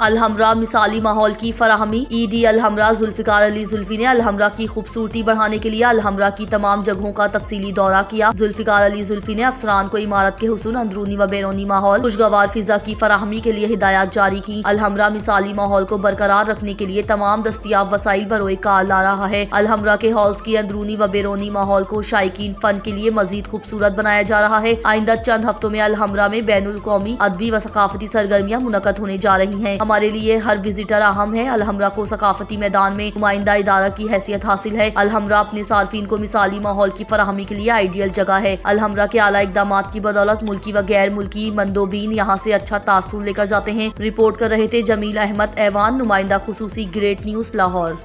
अलहमरा मिसाली माहौल की फराहमी। ईडी अलहमरा, जुल्फिकार अली जुल्फी ने अलहमरा की खूबसूरती बढ़ाने के लिए अलहमरा की तमाम जगहों का तफसीली दौरा किया। जुल्फिकार अली जुल्फी ने अफसरान को इमारत के हुसन, अंदरूनी व बैरूनी माहौल, खुशगवार फिजा की फराहमी के लिए हिदायत जारी की। अलहमरा मिसाली माहौल को बरकरार रखने के लिए तमाम दस्तियाब वसाइल बरोए कार ला रहा है। अलहमरा के हॉल्स की अंदरूनी व बैरूनी माहौल को शायकीन फन के लिए मजीद खूबसूरत बनाया जा रहा है। आइंदा चंद हफ्तों में अलहमरा में बैन अवी अदबी व सकाफती सरगर्मियाँ मुनद होने जा रही है। हमारे लिए हर विजिटर अहम है। अलहमरा को सकाफती मैदान में नुमाइंदा इदारा की हैसियत हासिल है। अलहमरा अपने सार्फिन को मिसाली माहौल की फरहमी के लिए आइडियल जगह है। अलहमरा के आला इकदाम की बदौलत मुल्की व गैर मुल्की मंदोबीन यहाँ से अच्छा तासुर लेकर जाते हैं। रिपोर्ट कर रहे थे जमील अहमद ऐवान, नुमाइंदा खसूसी ग्रेट न्यूज़, लाहौर।